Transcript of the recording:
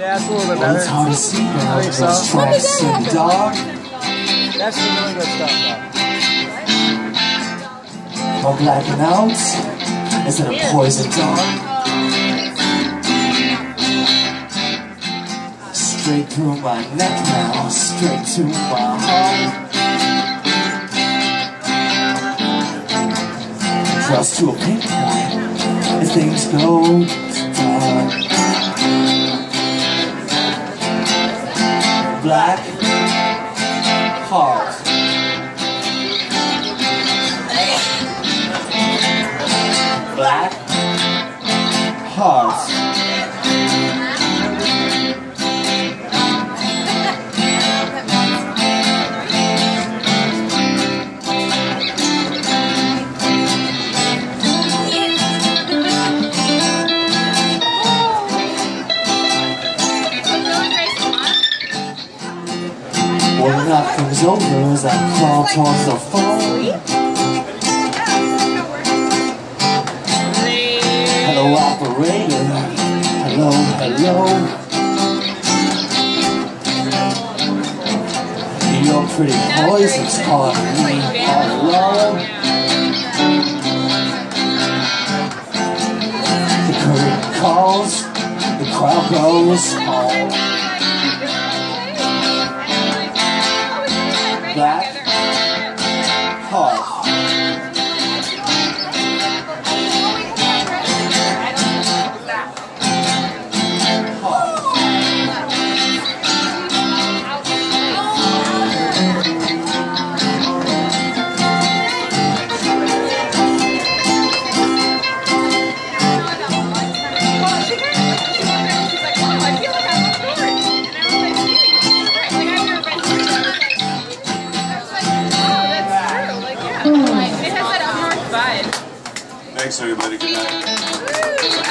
Yeah, it's a little bit Well, better. it's hard to see now I think so. because tracks and dog. That's some really good stuff, though. Or blacking out. Is it a poison dog? Uh, straight through my neck now, straight to my heart. Just to a pinpoint, if things go dark. Uh, Black heart. Black heart. Nothing's over as I crawl towards the phone. Hello, operator. Hello, hello. Your pretty poison's calling me all alone. The curtain calls, the crowd goes home. Black Thanks, everybody. Good night.